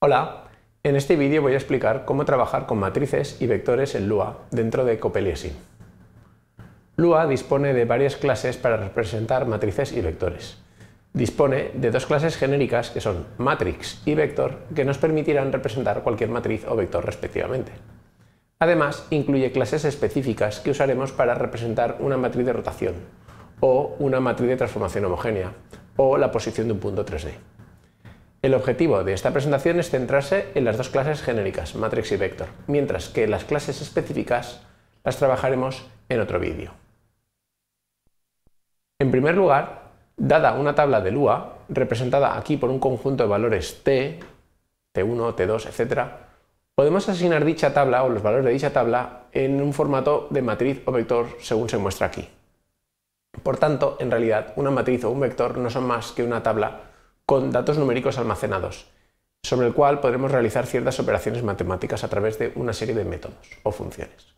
Hola, en este vídeo voy a explicar cómo trabajar con matrices y vectores en Lua dentro de Copeliesim. Lua dispone de varias clases para representar matrices y vectores. Dispone de dos clases genéricas que son matrix y vector que nos permitirán representar cualquier matriz o vector respectivamente. Además, incluye clases específicas que usaremos para representar una matriz de rotación o una matriz de transformación homogénea o la posición de un punto 3D. El objetivo de esta presentación es centrarse en las dos clases genéricas, matrix y vector, mientras que las clases específicas las trabajaremos en otro vídeo. En primer lugar, dada una tabla de Lua, representada aquí por un conjunto de valores t, t1, t2, etc., podemos asignar dicha tabla o los valores de dicha tabla en un formato de matriz o vector según se muestra aquí. Por tanto, en realidad, una matriz o un vector no son más que una tabla con datos numéricos almacenados, sobre el cual podremos realizar ciertas operaciones matemáticas a través de una serie de métodos o funciones.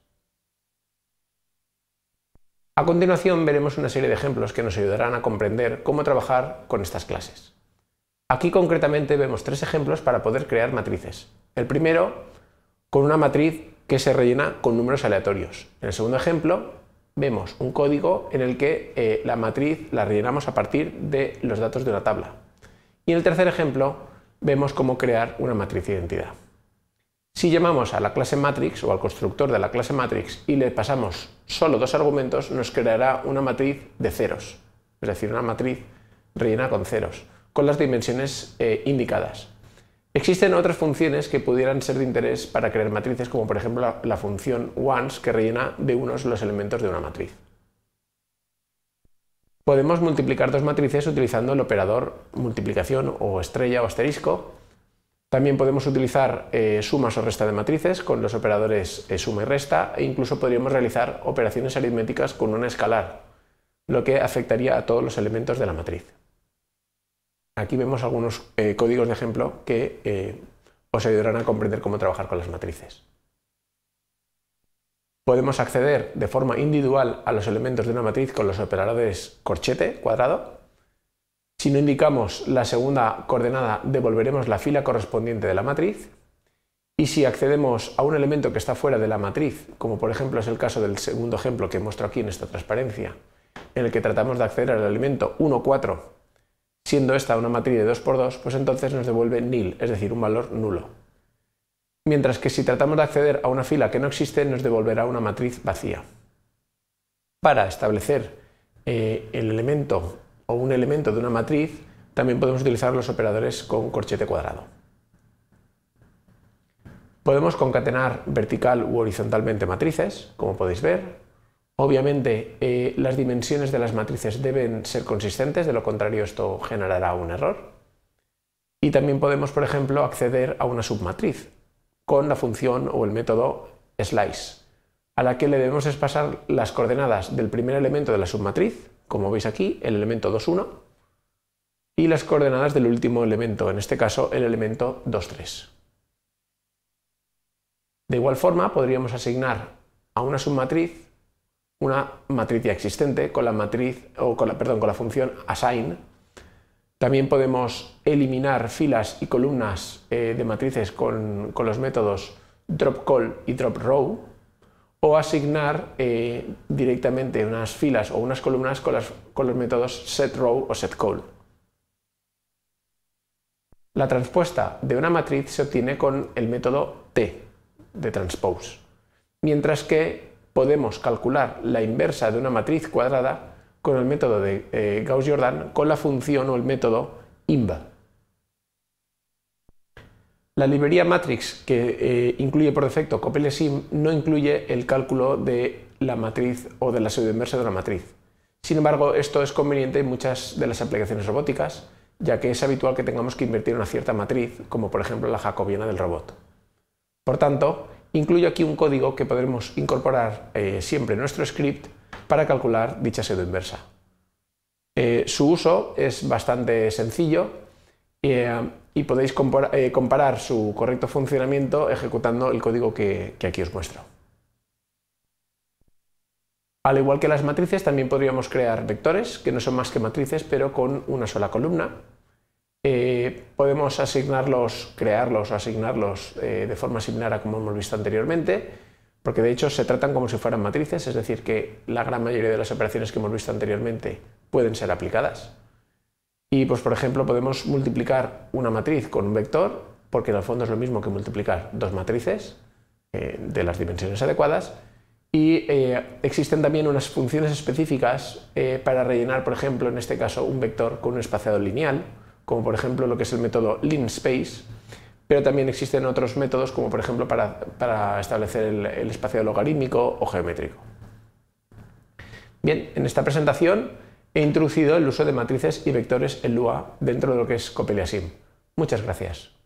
A continuación veremos una serie de ejemplos que nos ayudarán a comprender cómo trabajar con estas clases. Aquí concretamente vemos tres ejemplos para poder crear matrices. El primero, con una matriz que se rellena con números aleatorios. En el segundo ejemplo, vemos un código en el que eh, la matriz la rellenamos a partir de los datos de una tabla. Y en el tercer ejemplo vemos cómo crear una matriz de identidad. Si llamamos a la clase matrix o al constructor de la clase matrix y le pasamos solo dos argumentos, nos creará una matriz de ceros, es decir, una matriz rellena con ceros, con las dimensiones eh, indicadas. Existen otras funciones que pudieran ser de interés para crear matrices, como por ejemplo la, función once que rellena de unos los elementos de una matriz. Podemos multiplicar dos matrices utilizando el operador multiplicación o estrella o asterisco. También podemos utilizar eh, sumas o resta de matrices con los operadores eh, suma y resta e incluso podríamos realizar operaciones aritméticas con una escalar, lo que afectaría a todos los elementos de la matriz. Aquí vemos algunos eh, códigos de ejemplo que os ayudarán a comprender cómo trabajar con las matrices. Podemos acceder de forma individual a los elementos de una matriz con los operadores corchete, cuadrado. Si no indicamos la segunda coordenada, devolveremos la fila correspondiente de la matriz. Y si accedemos a un elemento que está fuera de la matriz, como por ejemplo es el caso del segundo ejemplo que muestro aquí en esta transparencia, en el que tratamos de acceder al elemento 1, 4, siendo esta una matriz de 2x2, pues entonces nos devuelve nil, es decir, un valor nulo mientras que si tratamos de acceder a una fila que no existe nos devolverá una matriz vacía. Para establecer eh, el elemento o un elemento de una matriz también podemos utilizar los operadores con corchete cuadrado. Podemos concatenar vertical u horizontalmente matrices, como podéis ver. Obviamente eh, las dimensiones de las matrices deben ser consistentes, de lo contrario esto generará un error. Y también podemos, por ejemplo, acceder a una submatriz, con la función o el método slice, a la que le debemos pasar las coordenadas del primer elemento de la submatriz, como veis aquí, el elemento 2,1, y las coordenadas del último elemento, en este caso el elemento 2,3. De igual forma, podríamos asignar a una submatriz una matriz ya existente con la matriz o con la, perdón, con la función assign también podemos eliminar filas y columnas eh, de matrices con, los métodos dropCall y dropRow o asignar eh, directamente unas filas o unas columnas con, con los métodos setRow o setCall. La transpuesta de una matriz se obtiene con el método T de transpose, mientras que podemos calcular la inversa de una matriz cuadrada con el método de eh, Gauss-Jordan con la función o el método INVA. La librería Matrix, que eh, incluye por defecto CopeleSim, no incluye el cálculo de la matriz o de la pseudoinversa de una matriz. Sin embargo, esto es conveniente en muchas de las aplicaciones robóticas, ya que es habitual que tengamos que invertir una cierta matriz, como por ejemplo la jacobiana del robot. Por tanto, incluyo aquí un código que podremos incorporar eh, siempre en nuestro script para calcular dicha pseudoinversa. Eh, su uso es bastante sencillo eh, y podéis eh, comparar su correcto funcionamiento ejecutando el código que, aquí os muestro. Al igual que las matrices, también podríamos crear vectores, que no son más que matrices, pero con una sola columna. Eh, podemos asignarlos, crearlos o asignarlos de forma similar a como hemos visto anteriormente, porque de hecho se tratan como si fueran matrices, es decir, que la gran mayoría de las operaciones que hemos visto anteriormente pueden ser aplicadas. Y pues por ejemplo podemos multiplicar una matriz con un vector, porque en el fondo es lo mismo que multiplicar dos matrices eh, de las dimensiones adecuadas, y existen también unas funciones específicas para rellenar, por ejemplo, en este caso, un vector con un espaciador lineal, como por ejemplo lo que es el método linspace, pero también existen otros métodos como por ejemplo para, establecer el, el espacio logarítmico o geométrico. Bien, en esta presentación he introducido el uso de matrices y vectores en Lua dentro de lo que es Copeliasim. Muchas gracias.